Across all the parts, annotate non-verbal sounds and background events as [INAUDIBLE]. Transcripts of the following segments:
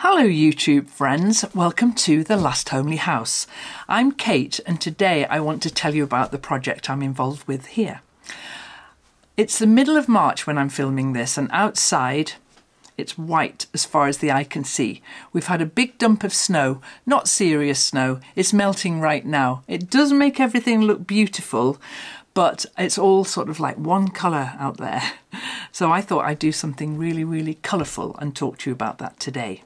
Hello, YouTube friends. Welcome to The Last Homely House. I'm Kate, and today I want to tell you about the project I'm involved with here. It's the middle of March when I'm filming this, and outside it's white as far as the eye can see. We've had a big dump of snow, not serious snow, it's melting right now. It does make everything look beautiful, but it's all sort of like one colour out there. [LAUGHS] So I thought I'd do something really, really colourful and talk to you about that today.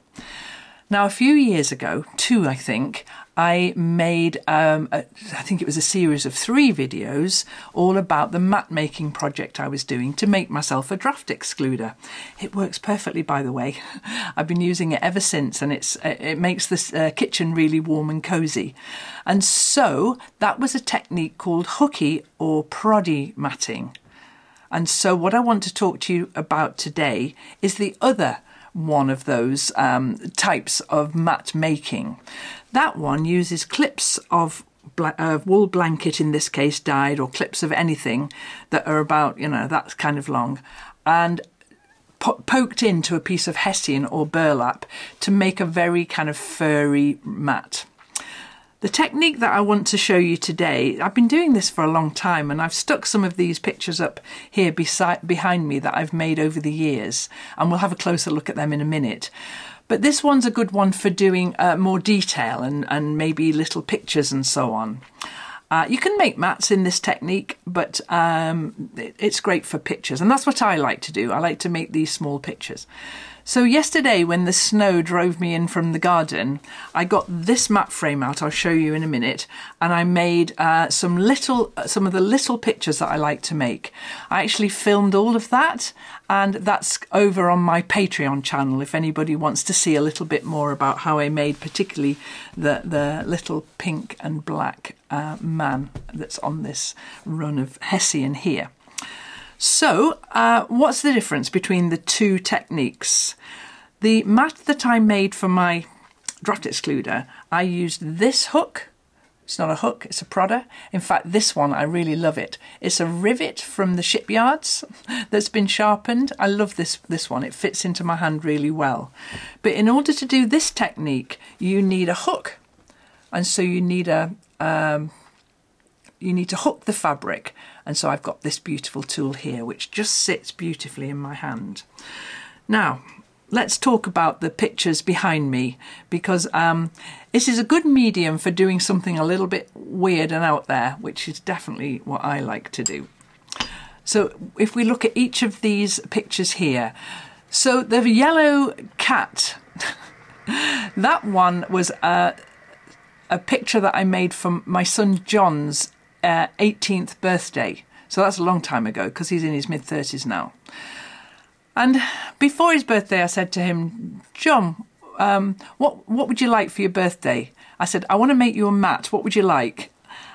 Now, a few years ago, two I think, I made, um, a, I think it was a series of three videos all about the mat making project I was doing to make myself a draft excluder. It works perfectly, by the way. [LAUGHS] I've been using it ever since, and it's it makes the uh, kitchen really warm and cosy. And so that was a technique called hooky or proddy matting. And so, what I want to talk to you about today is the other one of those um, types of mat making. That one uses clips of uh, wool blanket, in this case dyed, or clips of anything that are about, you know, that's kind of long, and po- poked into a piece of hessian or burlap to make a very kind of furry mat. The technique that I want to show you today, I've been doing this for a long time and I've stuck some of these pictures up here beside, behind me that I've made over the years and we'll have a closer look at them in a minute. But this one's a good one for doing uh, more detail and, and maybe little pictures and so on. Uh, you can make mats in this technique, but um, it, it's great for pictures, and that's what I like to do. I like to make these small pictures. So yesterday, when the snow drove me in from the garden, I got this mat frame out. I'll show you in a minute, and I made uh, some little, uh, some of the little pictures that I like to make. I actually filmed all of that, and that's over on my Patreon channel. If anybody wants to see a little bit more about how I made, particularly the the little pink and black uh, man that's on this run of Hessian here. So, uh, what's the difference between the two techniques? The mat that I made for my draft excluder, I used this hook. It's not a hook, it's a prodder. In fact, this one, I really love it. It's a rivet from the shipyards [LAUGHS] that's been sharpened. I love this, this one. It fits into my hand really well. But in order to do this technique, you need a hook. And so you need a, um, you need to hook the fabric and so I've got this beautiful tool here which just sits beautifully in my hand. Now let's talk about the pictures behind me because um, this is a good medium for doing something a little bit weird and out there which is definitely what I like to do. So if we look at each of these pictures here, so the yellow cat, [LAUGHS] that one was a, a picture that I made from my son John's uh, 18th birthday. So that's a long time ago because he's in his mid 30s now. And before his birthday, I said to him, John, um, what, what would you like for your birthday? I said, I want to make you a mat. What would you like?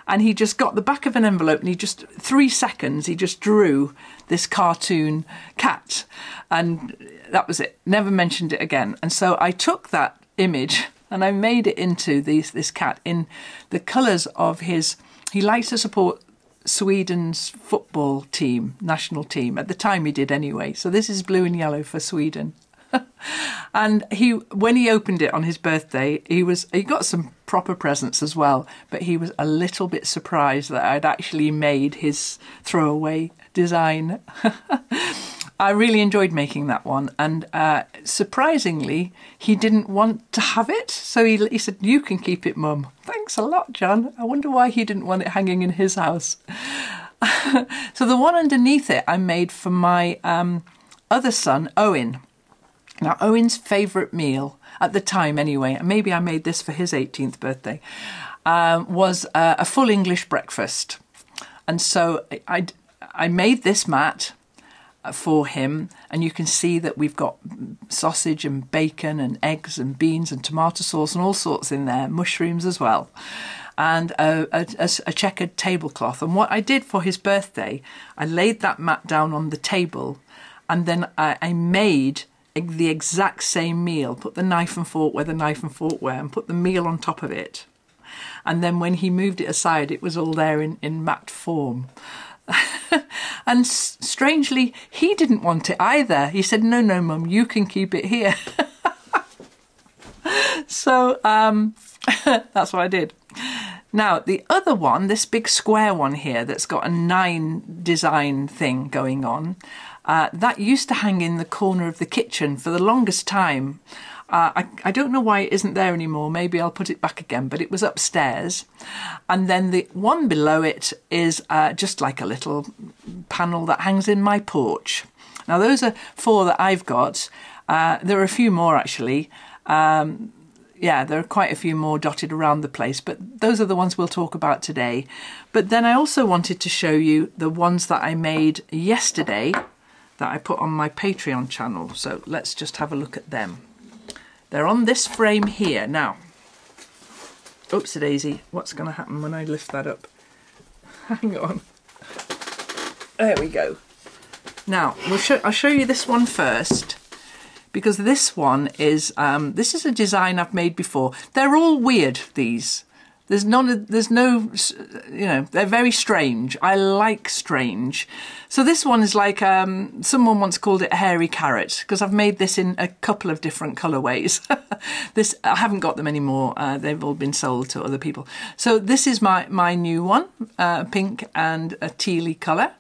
And he just got the back of an envelope and he just, three seconds, he just drew this cartoon cat. And that was it. Never mentioned it again. And so I took that image and I made it into these, this cat in the colours of his he likes to support Sweden's football team, national team. At the time, he did anyway. So this is blue and yellow for Sweden. [LAUGHS] and he, when he opened it on his birthday, he was he got some proper presents as well. But he was a little bit surprised that I'd actually made his throwaway design. [LAUGHS] I really enjoyed making that one, and uh, surprisingly, he didn't want to have it. So he, he said, "You can keep it, Mum." Thanks a lot, John. I wonder why he didn't want it hanging in his house. [LAUGHS] so the one underneath it, I made for my um, other son, Owen. Now, Owen's favourite meal at the time, anyway, and maybe I made this for his 18th birthday, um, was uh, a full English breakfast. And so I, I made this mat for him. And you can see that we've got sausage and bacon and eggs and beans and tomato sauce and all sorts in there, mushrooms as well, and a, a, a checkered tablecloth. And what I did for his birthday, I laid that mat down on the table and then I, I made the exact same meal, put the knife and fork where the knife and fork were, and put the meal on top of it. And then when he moved it aside, it was all there in, in mat form. [LAUGHS] and strangely, he didn't want it either. He said, No, no, mum, you can keep it here. [LAUGHS] so um, [LAUGHS] that's what I did. Now, the other one, this big square one here that's got a nine design thing going on, uh, that used to hang in the corner of the kitchen for the longest time. Uh, I, I don't know why it isn't there anymore. Maybe I'll put it back again, but it was upstairs. And then the one below it is uh, just like a little panel that hangs in my porch. Now, those are four that I've got. Uh, there are a few more actually. Um, yeah, there are quite a few more dotted around the place, but those are the ones we'll talk about today. But then I also wanted to show you the ones that I made yesterday that I put on my Patreon channel. So let's just have a look at them. They're on this frame here. Now, oops daisy, what's going to happen when I lift that up? [LAUGHS] Hang on. There we go. Now, we'll show, I'll show you this one first because this one is, um, this is a design I've made before. They're all weird, these. There's none. There's no. You know, they're very strange. I like strange. So this one is like um, someone once called it a hairy carrot because I've made this in a couple of different colorways. [LAUGHS] this I haven't got them anymore. Uh, they've all been sold to other people. So this is my my new one, uh, pink and a tealy color.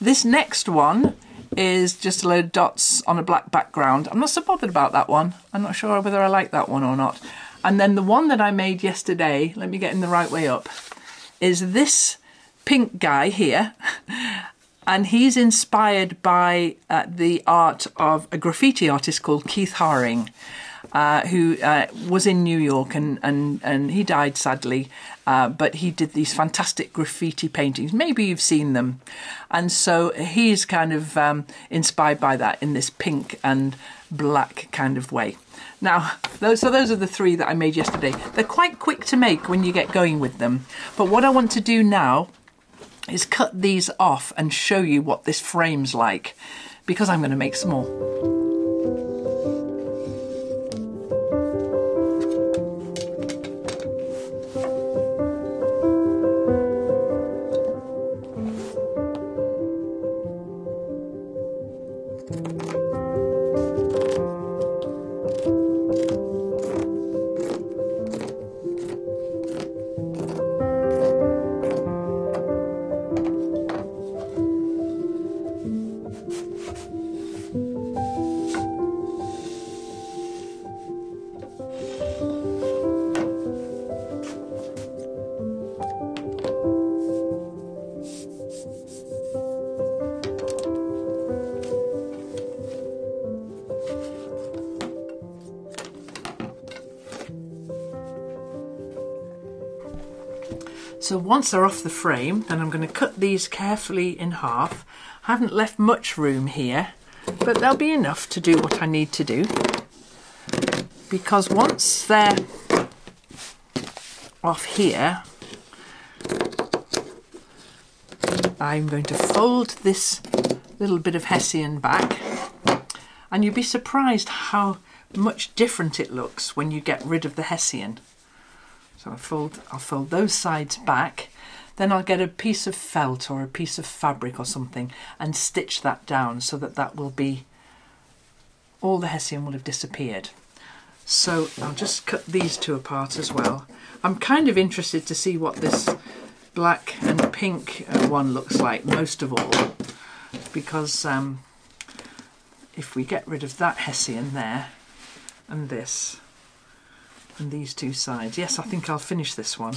This next one is just a load of dots on a black background. I'm not so bothered about that one. I'm not sure whether I like that one or not. And then the one that I made yesterday, let me get in the right way up, is this pink guy here. [LAUGHS] and he's inspired by uh, the art of a graffiti artist called Keith Haring. Uh, who uh, was in New York and, and, and he died sadly, uh, but he did these fantastic graffiti paintings. Maybe you've seen them. And so he's kind of um, inspired by that in this pink and black kind of way. Now, those, so those are the three that I made yesterday. They're quite quick to make when you get going with them. But what I want to do now is cut these off and show you what this frame's like because I'm going to make some more. So once they're off the frame, then I'm going to cut these carefully in half. I haven't left much room here, but there'll be enough to do what I need to do. Because once they're off here, I'm going to fold this little bit of Hessian back and you'd be surprised how much different it looks when you get rid of the Hessian. So I'll fold, I'll fold those sides back. Then I'll get a piece of felt or a piece of fabric or something and stitch that down so that that will be, all the Hessian will have disappeared. So I'll just cut these two apart as well. I'm kind of interested to see what this black and pink uh, one looks like most of all because um, if we get rid of that Hessian there and this and these two sides. Yes, I think I'll finish this one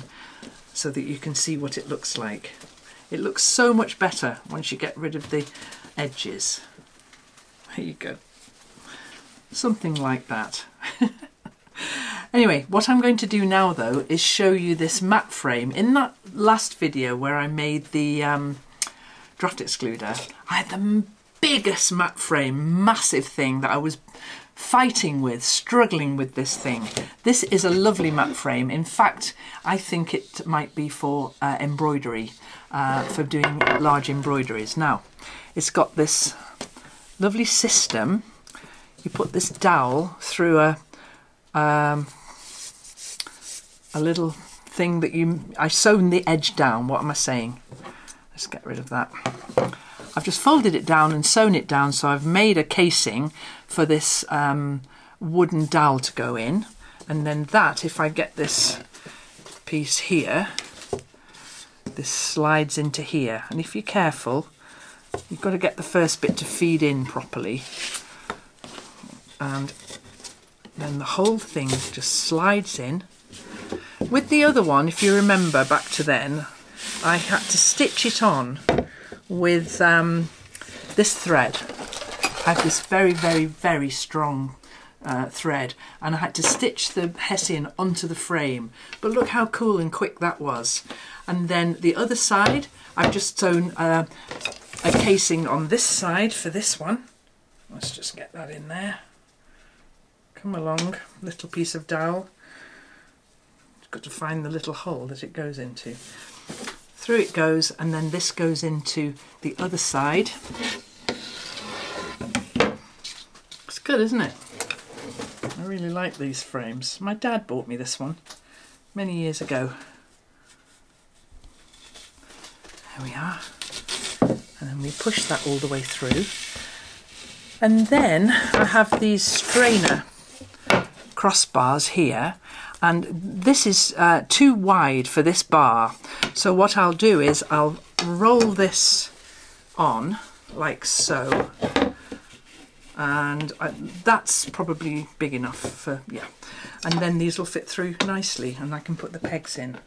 so that you can see what it looks like. It looks so much better once you get rid of the edges. There you go. Something like that. [LAUGHS] anyway, what I'm going to do now though is show you this mat frame. In that last video where I made the um, draft excluder, I had the biggest mat frame, massive thing that I was fighting with, struggling with this thing. This is a lovely mat frame. In fact, I think it might be for uh, embroidery, uh, for doing large embroideries. Now, it's got this lovely system. You put this dowel through a um, a little thing that you... I sewn the edge down. What am I saying? Let's get rid of that. I've just folded it down and sewn it down so I've made a casing for this um, wooden dowel to go in And then that, if I get this piece here, this slides into here. And if you're careful, you've got to get the first bit to feed in properly. And then the whole thing just slides in. With the other one, if you remember back to then, I had to stitch it on with um, this thread. I have this very, very, very strong uh, thread and I had to stitch the hessian onto the frame. But look how cool and quick that was. And then the other side, I've just sewn uh, a casing on this side for this one. Let's just get that in there. Come along, little piece of dowel. Got to find the little hole that it goes into. Through it goes, and then this goes into the other side. It's good, isn't it? I really like these frames. My dad bought me this one many years ago. There we are. And then we push that all the way through. And then I have these strainer crossbars here and this is uh, too wide for this bar so what I'll do is I'll roll this on like so. And I, that's probably big enough for yeah. And then these will fit through nicely and I can put the pegs in.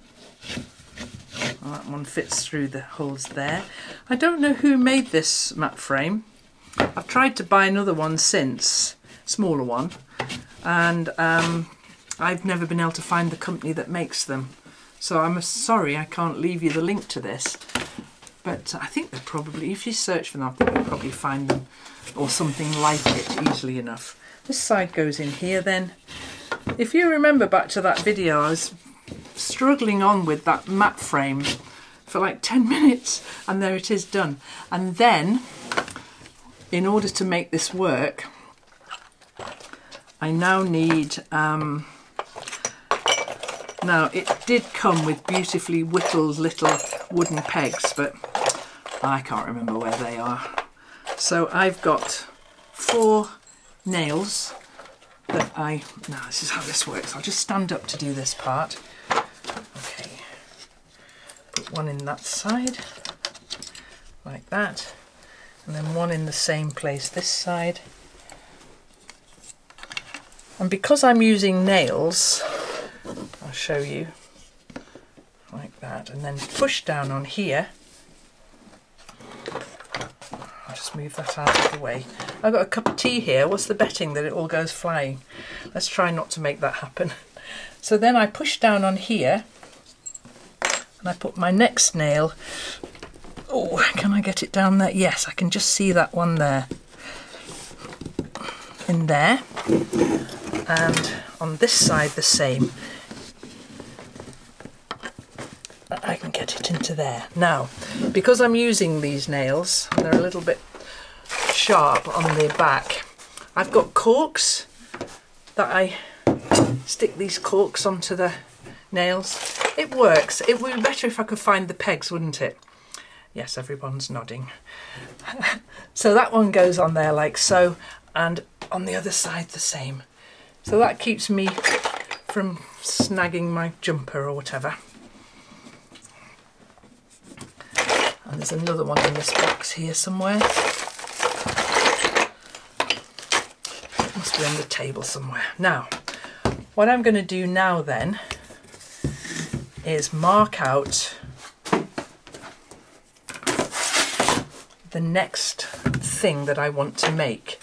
That one fits through the holes there. I don't know who made this mat frame. I've tried to buy another one since smaller one. And um, I've never been able to find the company that makes them so I'm sorry I can't leave you the link to this but I think they're probably if you search for them I think you'll probably find them or something like it easily enough. This side goes in here then. If you remember back to that video, I was struggling on with that mat frame for like 10 [LAUGHS] minutes and there it is done. And then, in order to make this work, I now need, um, now it did come with beautifully whittled little wooden pegs, but I can't remember where they are. So I've got four nails that I, now this is how this works. I'll just stand up to do this part. Okay, put one in that side, like that, and then one in the same place this side. And because I'm using nails, show you, like that, and then push down on here, I'll just move that out of the way. I've got a cup of tea here. What's the betting that it all goes flying? Let's try not to make that happen. [LAUGHS] So then I push down on here and I put my next nail. Oh, can I get it down there? Yes, I can just see that one there. In there. And on this side the same. I can get it into there. Now, because I'm using these nails, they're a little bit sharp on the back. I've got corks that I stick these corks onto the nails. It works. It would be better if I could find the pegs, wouldn't it? Yes, everyone's nodding. [LAUGHS] so that one goes on there like so, and on the other side the same. So that keeps me from snagging my jumper or whatever. And there's another one in this box here somewhere. it must be on the table somewhere. Now, what I'm going to do now then is mark out the next thing that I want to make.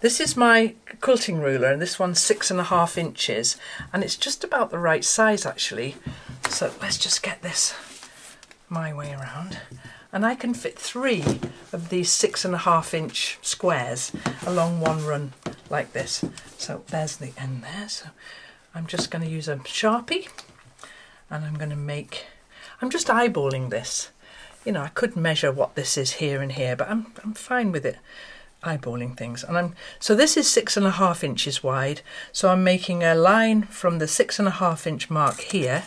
This is my quilting ruler and this one's six and a half inches and it's just about the right size actually. So let's just get this my way around and I can fit three of these six and a half inch squares along one run like this. So there's the end there. So I'm just going to use a Sharpie and I'm going to make, I'm just eyeballing this. You know, I could measure what this is here and here, but I'm, I'm fine with it eyeballing things. And I'm so this is six and a half inches wide. So I'm making a line from the six and a half inch mark here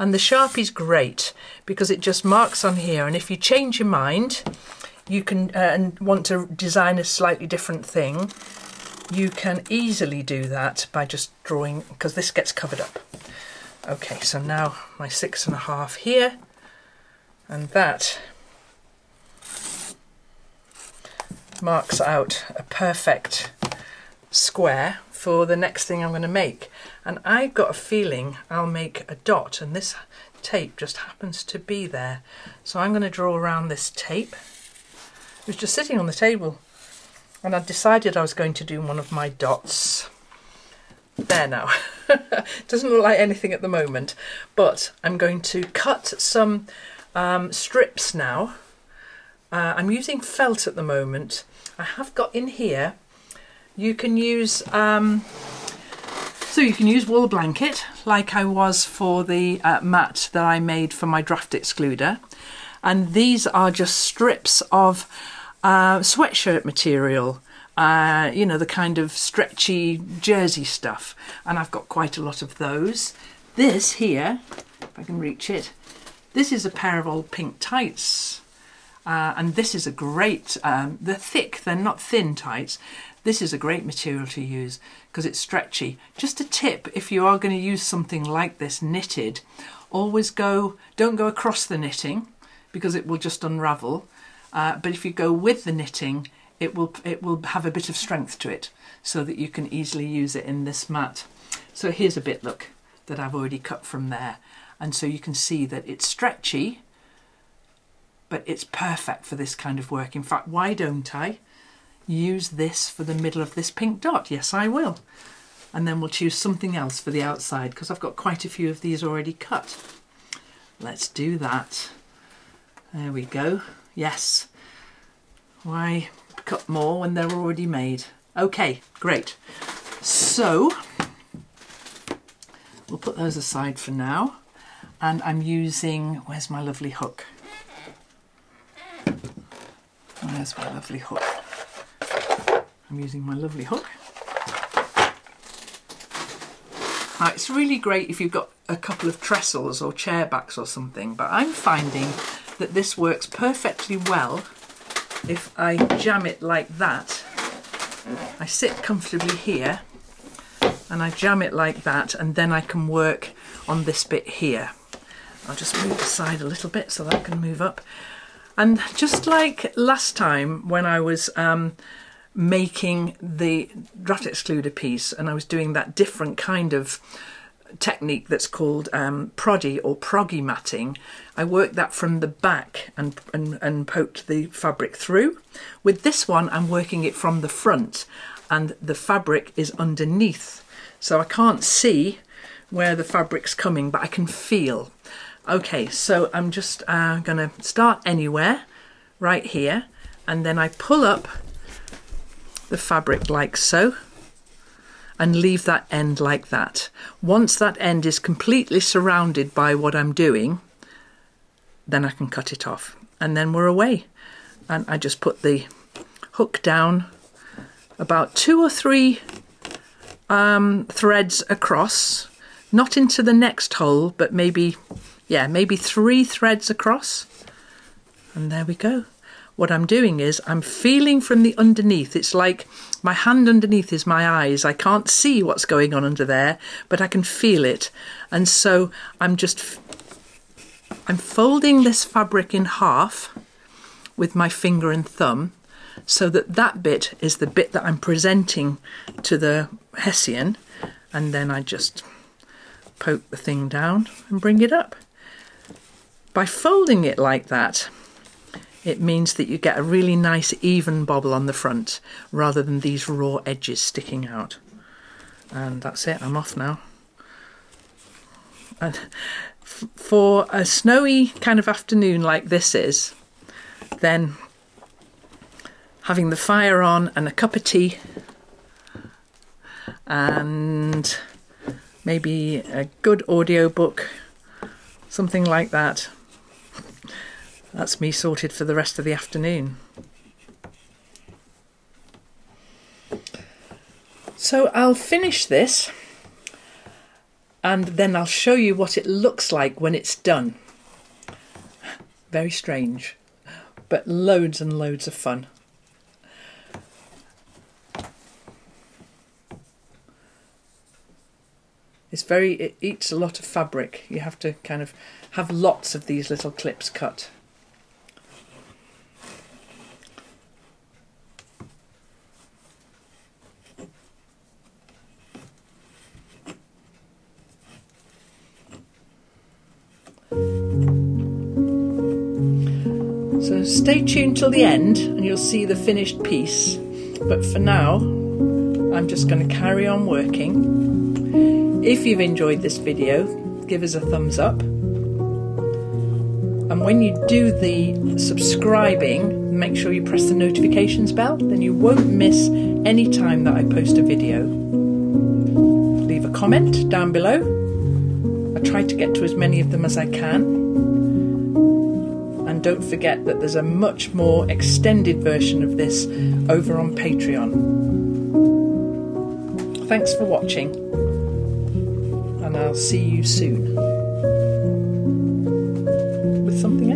and the Sharpie's great because it just marks on here. And if you change your mind, you can uh, and want to design a slightly different thing, you can easily do that by just drawing, because this gets covered up. Okay, so now my six and a half here, and that marks out a perfect square for the next thing I'm going to make. And I've got a feeling I'll make a dot, and this tape just happens to be there. So I'm going to draw around this tape. It was just sitting on the table and I decided I was going to do one of my dots. There now. [LAUGHS] Doesn't look like anything at the moment, but I'm going to cut some um, strips now. Uh, I'm using felt at the moment. I have got in here, you can use um, so you can use wool blanket like I was for the uh, mat that I made for my draft excluder. And these are just strips of uh, sweatshirt material. Uh, you know, the kind of stretchy jersey stuff. And I've got quite a lot of those. This here, if I can reach it, this is a pair of old pink tights. Uh, and this is a great, um, they're thick, they're not thin tights. This is a great material to use because it's stretchy. Just a tip, if you are going to use something like this knitted, always go, don't go across the knitting because it will just unravel. Uh, but if you go with the knitting, it will, it will have a bit of strength to it so that you can easily use it in this mat. So here's a bit, look, that I've already cut from there. And so you can see that it's stretchy, but it's perfect for this kind of work. In fact, why don't I use this for the middle of this pink dot? Yes, I will. And then we'll choose something else for the outside because I've got quite a few of these already cut. Let's do that. There we go. Yes. Why cut more when they're already made? Okay, great. So we'll put those aside for now. And I'm using, where's my lovely hook? Where's my lovely hook? I'm using my lovely hook. Now, it's really great if you've got a couple of trestles or chair backs or something, but I'm finding that this works perfectly well if I jam it like that. I sit comfortably here and I jam it like that and then I can work on this bit here. I'll just move aside a little bit so that can move up. And just like last time when I was um, making the draft excluder piece and I was doing that different kind of technique that's called um, proddy or proggy matting. I worked that from the back and, and, and poked the fabric through. With this one, I'm working it from the front and the fabric is underneath. So I can't see where the fabric's coming, but I can feel. Okay, so I'm just uh, to start anywhere, right here, and then I pull up the fabric like so and leave that end like that. Once that end is completely surrounded by what I'm doing, then I can cut it off and then we're away. And I just put the hook down about two or three um, threads across, not into the next hole, but maybe yeah, maybe three threads across. And there we go. What I'm doing is I'm feeling from the underneath. It's like my hand underneath is my eyes. I can't see what's going on under there, but I can feel it. And so I'm just I'm folding this fabric in half with my finger and thumb so that that bit is the bit that I'm presenting to the Hessian and then I just poke the thing down and bring it up. By folding it like that, it means that you get a really nice even bobble on the front rather than these raw edges sticking out. And that's it, I'm off now. And for a snowy kind of afternoon like this is, then having the fire on and a cup of tea and maybe a good audio book, something like that that's me sorted for the rest of the afternoon. So I'll finish this and then I'll show you what it looks like when it's done. Very strange, but loads and loads of fun. It's very, it eats a lot of fabric. You have to kind of have lots of these little clips cut. So stay tuned till the end and you'll see the finished piece. But for now, I'm just going to carry on working. If you've enjoyed this video, give us a thumbs up. And when you do the subscribing, make sure you press the notifications bell, then you won't miss any time that I post a video. Leave a comment down below. I try to get to as many of them as I can. And don't forget that there's a much more extended version of this over on Patreon. Thanks for watching, and I'll see you soon with something